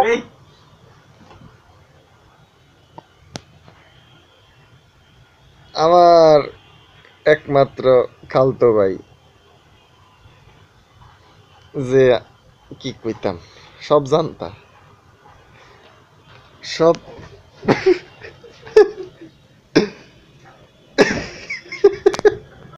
এই। আমার একমাত্র খালতো ভাই। যে কি কইতাম সব জানতা। সব